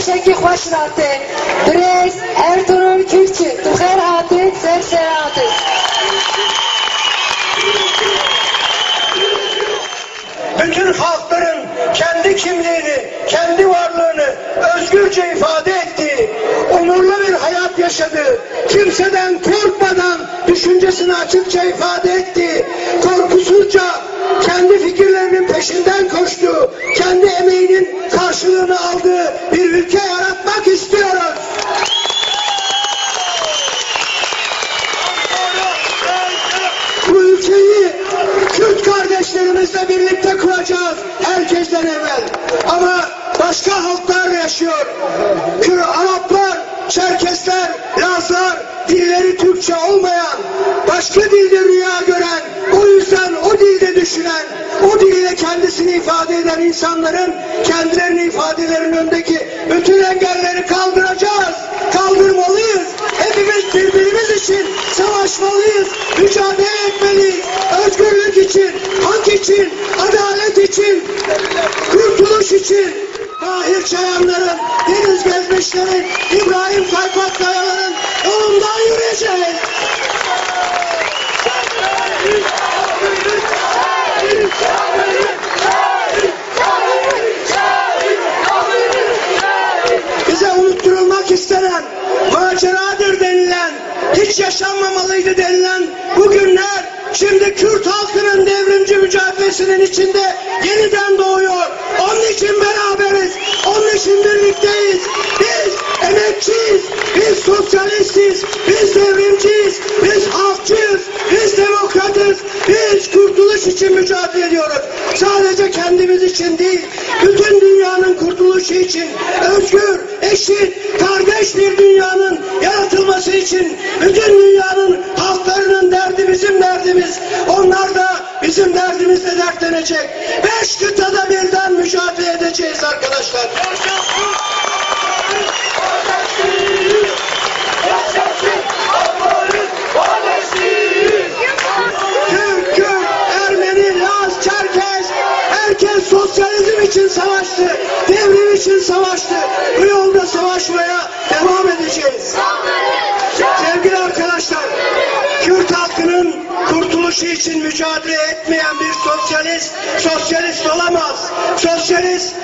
روشکی خوش راته درست ارتونون کیفچی تو خیر هاتید سر سر هاتید bütün halkların kendi kimliğini, kendi varlığını özgürce ifade ettiği, onurlu bir hayat yaşadığı, kimseden korkmadan düşüncesini açıkça ifade ettiği, korkusuzca kendi fikirlerinin peşinden koştuğu, kendi kuracağız herkesten evvel. Ama başka halklar yaşıyor. Kür Araplar, Çerkesler, Lazlar, dilleri Türkçe olmayan, başka dilde rüya gören, o yüzden o dilde düşünen, o dille kendisini ifade eden insanların kendilerini ifadelerinin önündeki bütün engelleri kaldıracağız, kaldırmalıyız. Hepimiz birbirimiz için savaşmalıyız, mücadele etmeliyiz. Özgürlük için, hak için, adalet için, kurtuluş için. Mahir Çayanların, Deniz Gezmişlerin, İbrahim Sayfat Kayaların yolundan yürüyeceğiz. bize unutturulmak istenen, maceradır denilen, hiç yaşanmamalıydı denilen mücadelesinin içinde yeniden doğuyor. Onun için beraberiz, onun için birlikteyiz. Biz emekçiyiz, biz sosyalistiz, biz devrimciyiz, biz halkçıyız, biz demokratız, biz kurtuluş için mücadele ediyoruz. Sadece kendimiz için değil, bütün dünyanın kurtuluşu için, özgür, eşit, kardeş bir dünyanın yaratılması için, bütün dünyanın halklarının derdi bizim derdimiz. Onlar da bizim dertlenecek. Beş kıtada birden mücadele edeceğiz arkadaşlar. Türk, Kürt, Ermeni, Laz, Çerkez, herkes sosyalizm için savaştı, devrim için savaştı. Bu yolda savaşmaya devam edeceğiz. Sevgili arkadaşlar, Kürt halkının kurtuluşu için mücadele etmeyen bir sosyalist, sosyalist olamaz. Sosyalist,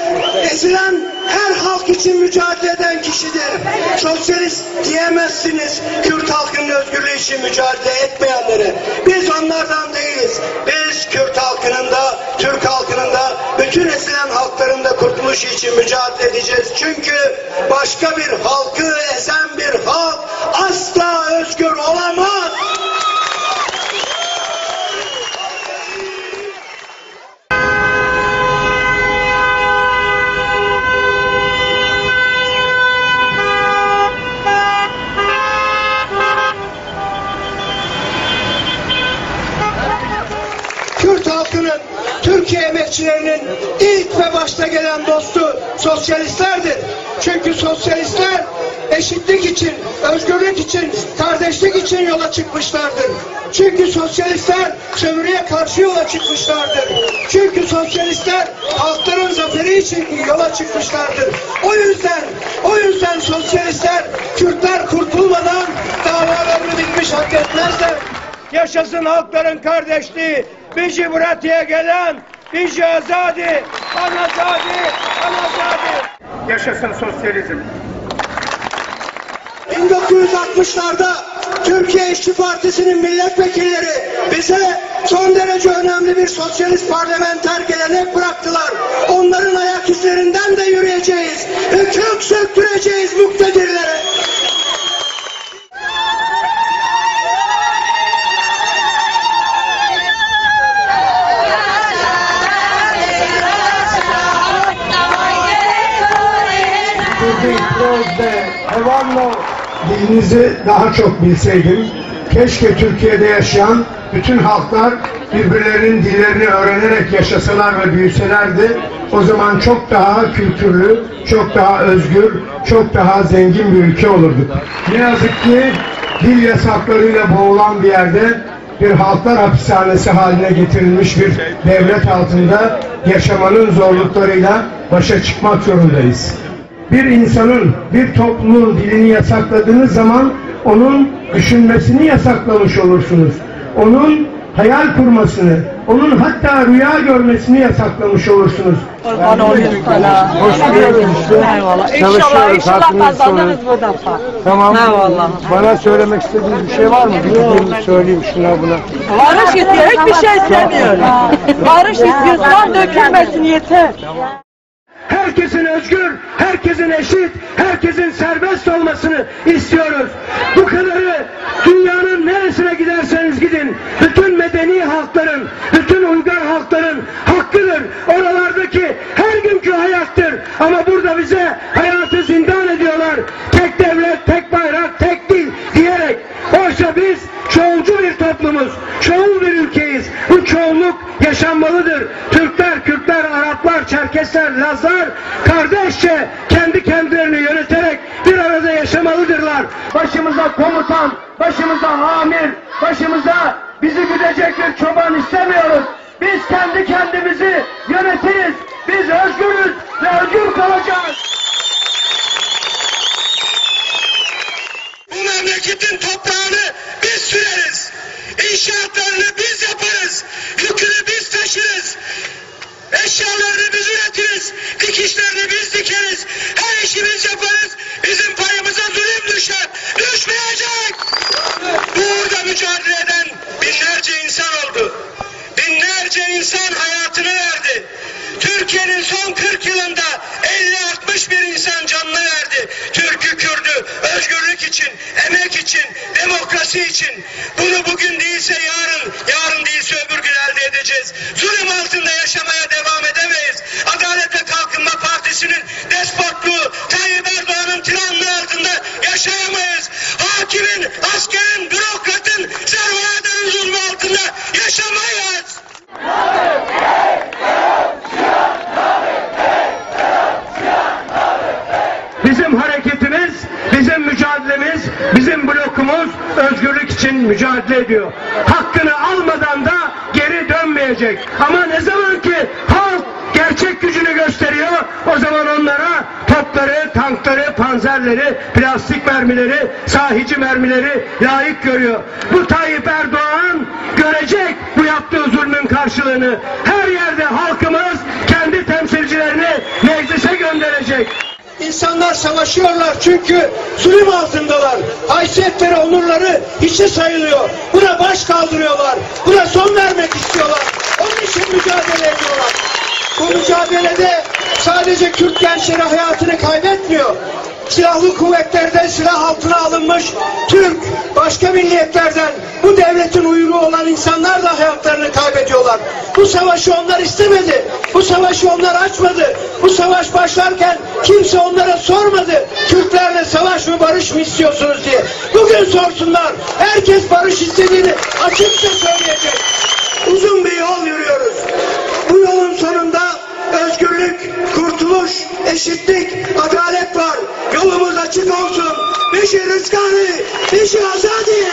ezilen her halk için mücadele eden kişidir. Sosyalist diyemezsiniz Kürt halkının özgürlüğü için mücadele etmeyenlere. Biz onlardan değiliz. Biz Kürt halkının da, Türk halkının da, bütün ezilen halkların da kurtuluşu için mücadele edeceğiz. Çünkü başka bir halkı ezen bir halk asla özgür olamaz. Türkiye emekçilerinin ilk ve başta gelen dostu sosyalistlerdir. Çünkü sosyalistler eşitlik için, özgürlük için, kardeşlik için yola çıkmışlardır. Çünkü sosyalistler sömürüye karşı yola çıkmışlardır. Çünkü sosyalistler halkların zaferi için yola çıkmışlardır. O yüzden, o yüzden sosyalistler Kürtler kurtulmadan davalarını bitmiş hak etmezler. Yaşasın halkların kardeşliği. Bizi buraya gelen, bizi azadi, anazadi, anazadi. Yaşasın sosyalizm. 1960'larda Türkiye İşçi Partisi'nin milletvekilleri bize son derece önemli bir sosyalist parlamenter gelenek bıraktılar. Onların ayak izlerinden de yürüyeceğiz kök söktüreceğiz muktedirlere. Proz'da, Evanlo dilinizi daha çok bilseydim. Keşke Türkiye'de yaşayan bütün halklar birbirlerinin dillerini öğrenerek yaşasalar ve büyüselerdi. O zaman çok daha kültürlü, çok daha özgür, çok daha zengin bir ülke olurduk. Ne yazık ki dil yasaklarıyla boğulan bir yerde bir halklar hapishanesi haline getirilmiş bir devlet altında yaşamanın zorluklarıyla başa çıkmak zorundayız. Bir insanın, bir toplumun dilini yasakladığınız zaman onun düşünmesini yasaklamış olursunuz. Onun hayal kurmasını, onun hatta rüya görmesini yasaklamış olursunuz. Kurban olayım sana. Hoş geldin işte. Eyvallah. İnşallah, inşallah kazanırız bu defa. Tamam. Eyvallah. Bana söylemek istediğiniz bir şey var mı? Bir gideyim söyleyeyim şuna buna. Barış istiyor, hiçbir şey istemiyor. Barış istiyor, kan dökülmesin yeter. Herkesin özgür, herkesin eşit, herkesin serbest olmasını istiyoruz. Bu kadarı dünyanın neresine giderseniz gidin, bütün medeni halkların, bütün uygar halkların hakkıdır. Oralardaki her günkü hayattır. Ama burada bize hayatı zindan ediyorlar. Tek devlet, tek bayrak, tek dil diyerek. Oysa biz çoğulcu bir toplumuz, çoğul bir ülkeyiz. Bu çoğunluk yaşanmalıdır. Türkler, Kürtler, Araplar, Çerkesler, Lazlar kardeşçe kendi kendilerini yöneterek bir arada yaşamalıdırlar. Başımıza komutan, başımıza amir, başımıza bizi güdecek bir çoban istemiyoruz. Biz kendi kendimizi yönetiriz. Biz özgürüz ve özgür kalacağız. İnsan hayatını verdi. Türkiye'nin son 40 yılında 50-60 bir insan canını verdi. Türk'ü Kürd'ü özgürlük için, emek için, demokrasi için. Bunu bugün değilse yarın, yarın değilse öbür gün elde edeceğiz. Zulüm altında yaşamaya devam edemeyiz. Adalet ve Kalkınma Partisi'nin despotluğu, Tayyip Erdoğan'ın tiranlığı altında yaşayamayız. Hakimin, askerin, bürokratın, sermayedarın zulmü altında yaşamayız. Bizim hareketimiz, bizim mücadelemiz, bizim blokumuz özgürlük için mücadele ediyor. Hakkını almadan da geri dönmeyecek. Ama ne zaman ki halk gerçek gücünü gösteriyor, o zaman onlara topları, tankları, panzerleri, plastik mermileri, sahici mermileri layık görüyor. Bu Tayyip Erdoğan görecek bu yaptığı zulmün karşılığını. Her yerde halkımız kendi temsilcilerini meclise gönderecek. İnsanlar savaşıyorlar çünkü zulüm altındalar. Haysiyetleri, onurları hiçe sayılıyor. Buna baş kaldırıyorlar. Buna son vermek istiyorlar. Onun için mücadele ediyorlar. Bu mücadelede sadece Kürt gençleri hayatını kaybetmiyor. Silahlı kuvvetlerden silah altına alınmış Türk, başka milliyetlerden bu devletin uyruğu olan insanlar da hayatlarını kaybediyorlar. Bu savaşı onlar istemedi. Bu savaşı onlar açmadı. Bu savaş başlarken kimse onlara sormadı. Türklerle savaş mı barış mı istiyorsunuz diye. Bugün sorsunlar. Herkes barış istediğini açıkça söyleyecek. Uzun bir yol yürüyoruz. Bu yolun sonunda özgürlük, kurtuluş, eşitlik, adalet açık olsun. Beşi rızkani, beşi azadi.